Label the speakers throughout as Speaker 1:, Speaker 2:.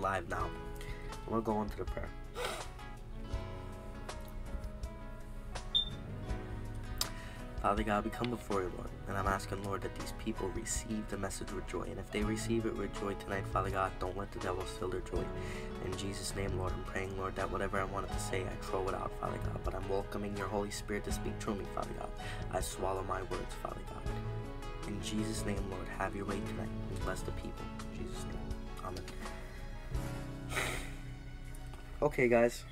Speaker 1: live now. We'll go into the prayer. Father God, we come before you, Lord, and I'm asking, Lord, that these people receive the message with joy. And if they receive it with joy tonight, Father God, don't let the devil steal their joy. In Jesus' name, Lord, I'm praying, Lord, that whatever I wanted to say, I throw it out, Father God. But I'm welcoming your Holy Spirit to speak through me, Father God. I swallow my words, Father God. In Jesus' name, Lord, have your way tonight. And bless the people. In Jesus' name. Amen. Okay, guys.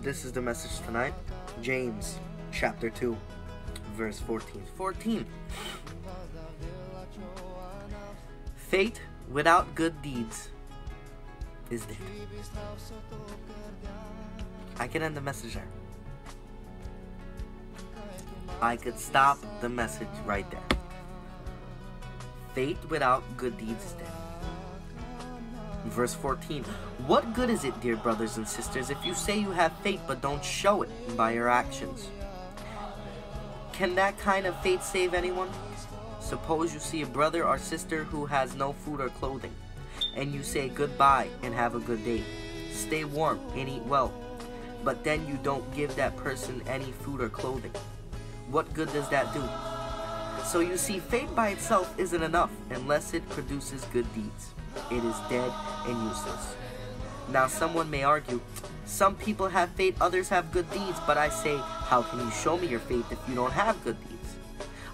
Speaker 1: This is the message tonight. James chapter 2, verse 14. 14. Faith without good deeds is dead. I can end the message there. I could stop the message right there. Faith without good deeds is dead. Verse 14 What good is it, dear brothers and sisters, if you say you have faith but don't show it by your actions? Can that kind of faith save anyone? Suppose you see a brother or sister who has no food or clothing, and you say goodbye and have a good day. Stay warm and eat well. But then you don't give that person any food or clothing. What good does that do? So you see, faith by itself isn't enough unless it produces good deeds it is dead and useless. Now, someone may argue, some people have faith, others have good deeds, but I say, how can you show me your faith if you don't have good deeds?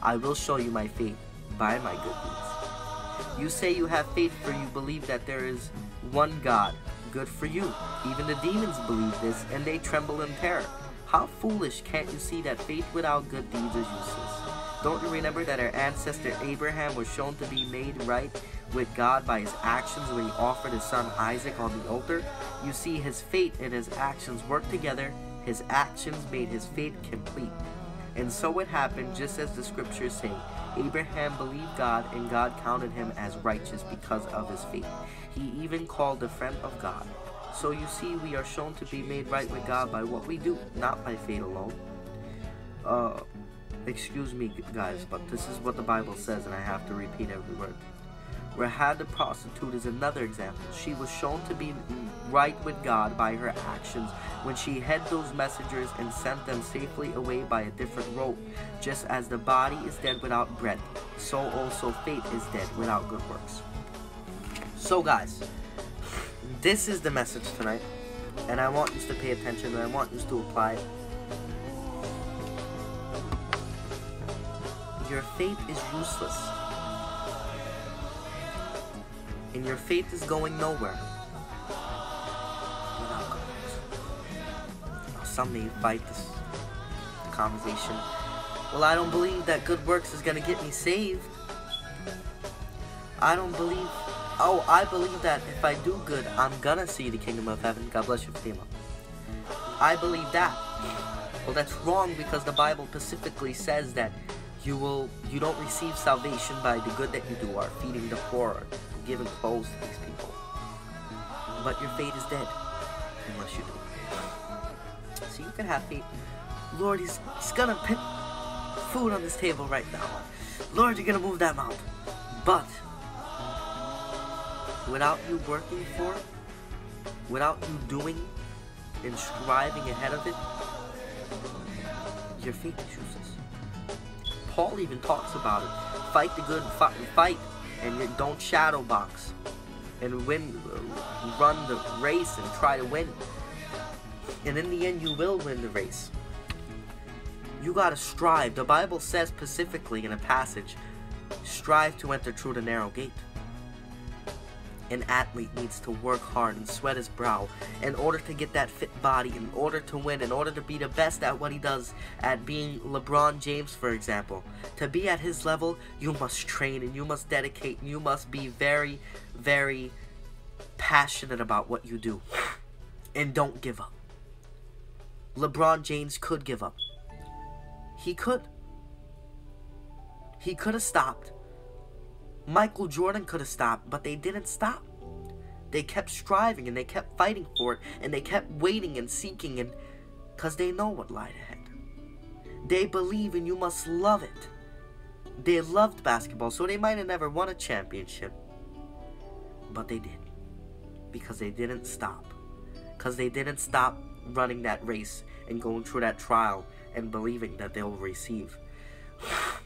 Speaker 1: I will show you my faith by my good deeds. You say you have faith for you believe that there is one God. Good for you. Even the demons believe this, and they tremble in terror. How foolish can't you see that faith without good deeds is useless? Don't you remember that our ancestor Abraham was shown to be made right with God by his actions when he offered his son Isaac on the altar? You see, his faith and his actions worked together. His actions made his faith complete. And so it happened just as the scriptures say. Abraham believed God, and God counted him as righteous because of his faith. He even called a friend of God. So you see, we are shown to be made right with God by what we do, not by faith alone. Uh, excuse me, guys, but this is what the Bible says, and I have to repeat every word. Rahab the prostitute is another example. She was shown to be right with God by her actions when she hid those messengers and sent them safely away by a different road. Just as the body is dead without bread, so also faith is dead without good works. So, guys, this is the message tonight, and I want you to pay attention and I want you to apply it. Your faith is useless and your faith is going nowhere. Some may fight this conversation. Well, I don't believe that good works is gonna get me saved. I don't believe. Oh, I believe that if I do good, I'm gonna see the kingdom of heaven. God bless you, Fatima. I believe that. Well, that's wrong because the Bible specifically says that you will you don't receive salvation by the good that you do or feeding the poor giving clothes to these people. But your fate is dead unless you do. So you can have faith. Lord, he's, he's gonna put food on this table right now. Lord, you're gonna move that mountain. But without you working for it, without you doing and striving ahead of it, your faith useless. Paul even talks about it. Fight the good fight, fight and don't shadow box. And win uh, run the race and try to win. And in the end you will win the race. You gotta strive. The bible says specifically in a passage strive to enter through the narrow gate an athlete needs to work hard and sweat his brow in order to get that fit body, in order to win, in order to be the best at what he does, at being LeBron James, for example. To be at his level, you must train and you must dedicate and you must be very, very passionate about what you do. And don't give up. LeBron James could give up. He could. He could have stopped. Michael Jordan could have stopped, but they didn't stop. They kept striving and they kept fighting for it and they kept waiting and seeking and because they know what lied ahead. They believe and you must love it. They loved basketball, so they might have never won a championship. But they did. Because they didn't stop. Because they didn't stop running that race and going through that trial and believing that they'll receive.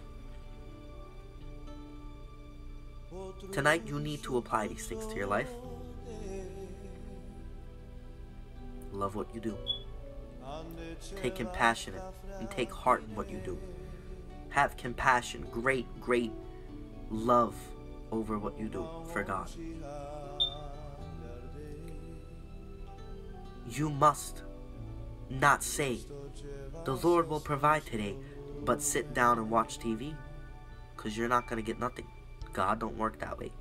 Speaker 1: Tonight, you need to apply these things to your life. Love what you do. Take compassion and take heart in what you do. Have compassion, great, great love over what you do for God. You must not say, the Lord will provide today, but sit down and watch TV. Because you're not going to get nothing. God don't work that way.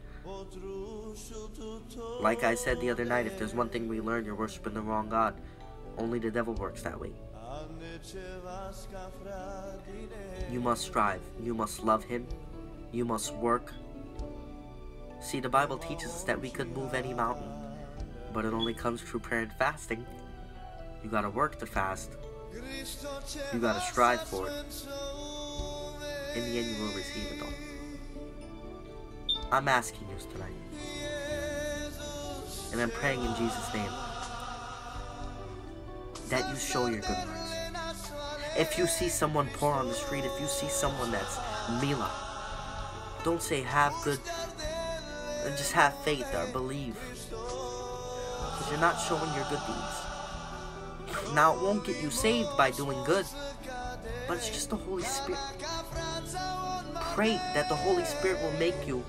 Speaker 1: Like I said the other night, if there's one thing we learn, you're worshiping the wrong God. Only the devil works that way. You must strive. You must love him. You must work. See, the Bible teaches us that we could move any mountain, but it only comes through prayer and fasting. You gotta work to fast. You gotta strive for it. In the end, you will receive it all. I'm asking you tonight. And I'm praying in Jesus' name that you show your good works. If you see someone poor on the street, if you see someone that's Mila, don't say have good, just have faith or believe. Because you're not showing your good deeds. Now, it won't get you saved by doing good, but it's just the Holy Spirit. Pray that the Holy Spirit will make you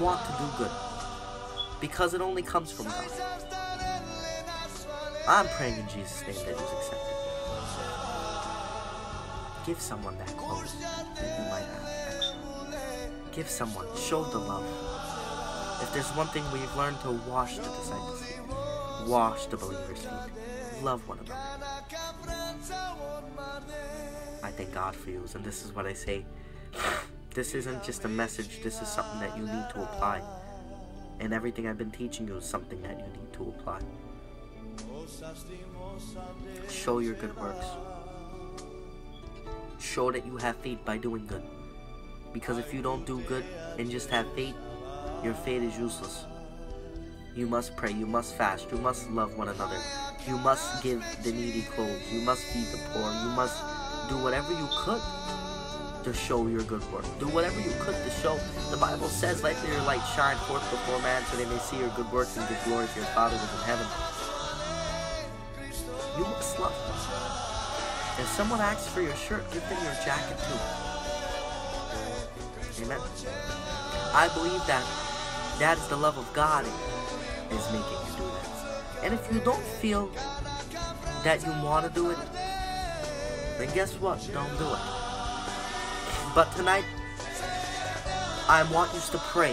Speaker 1: want to do good. Because it only comes from God. I'm praying in Jesus' name that you accept it. Give someone that clothes that you might have. Give someone, show the love. If there's one thing we've learned to wash the disciples' feet, wash the believers' feet, love one another. I thank God for you, and this is what I say. This isn't just a message, this is something that you need to apply. And everything I've been teaching you is something that you need to apply. Show your good works. Show that you have faith by doing good. Because if you don't do good and just have faith, your faith is useless. You must pray, you must fast, you must love one another. You must give the needy clothes, you must feed the poor, you must do whatever you could to show your good work. Do whatever you could to show. The Bible says, let your light shine forth before man so they may see your good works and give glory to your Father who is in heaven. You must love. If someone asks for your shirt, give them your jacket too. Amen. I believe that that is the love of God is making you do that. And if you don't feel that you want to do it, then guess what? Don't do it. But tonight, I want you to pray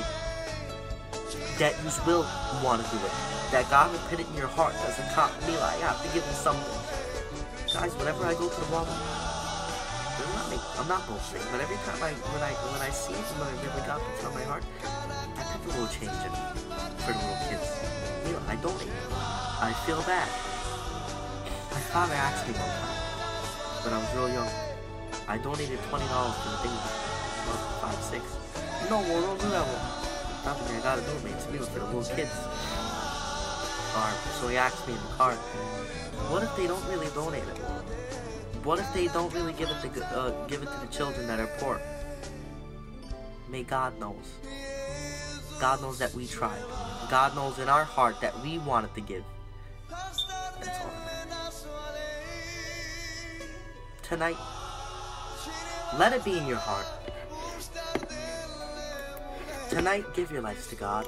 Speaker 1: that you will want to do it. That God will put it in your heart as a cop me like, I have to give him something. Guys, whenever I go to the Walmart, I'm not, bullshitting, but every time I when I when I see it I really God puts on my heart, I put a little change in for the little kids. You know, I donate. I feel bad. My father asked me one time when I was real young. I donated $20 for the thing. Five, six. No, well, don't do that one. I gotta donate to me for the little kids. Car. So he asked me in the car, what if they don't really donate it? What if they don't really give it to uh, give it to the children that are poor? May God knows. God knows that we tried. God knows in our heart that we wanted to give. That's all. Tonight, let it be in your heart. Tonight, give your lives to God.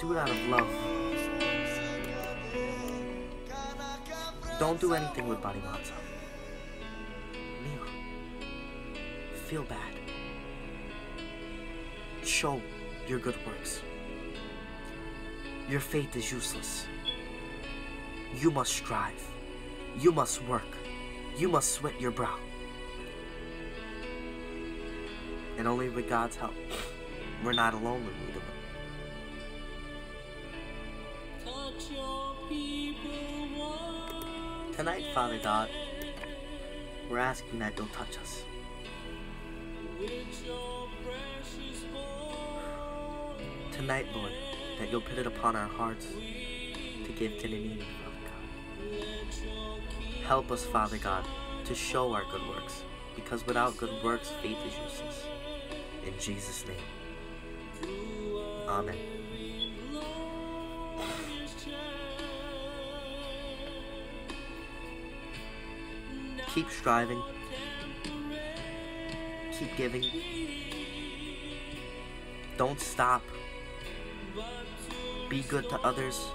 Speaker 1: Do it out of love. Don't do anything with Body. Mila, feel bad. Show your good works. Your faith is useless. You must strive. You must work. You must sweat your brow. And only with God's help, we're not alone when we do it. Tonight, Father God, we're asking that you'll touch us. tonight, Lord, that you'll put it upon our hearts to give to the needy, Father God. Help us, Father God, to show our good works, because without good works, faith is useless. In Jesus' name. Amen. Keep striving. Keep giving. Don't stop. Be good to others.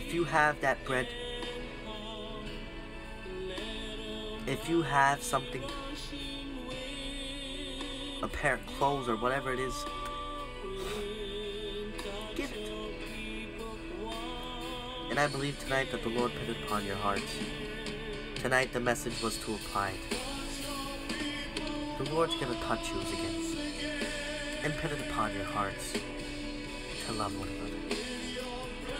Speaker 1: If you have that bread, if you have something, a pair of clothes or whatever it is, give it. And I believe tonight that the Lord put it upon your hearts. Tonight the message was to apply it. The Lord's gonna touch you again and put it upon your hearts to love one another.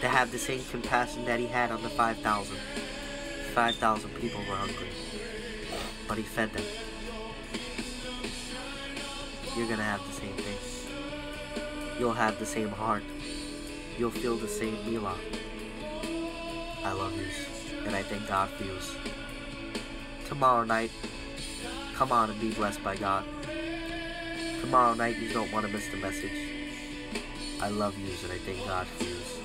Speaker 1: To have the same compassion that he had on the 5,000. 5,000 people were hungry, but he fed them. You're gonna have the same thing. You'll have the same heart. You'll feel the same Mila. I love yous, and I thank God for yous. Tomorrow night, come on and be blessed by God. Tomorrow night, you don't want to miss the message. I love yous, and I thank God for yous.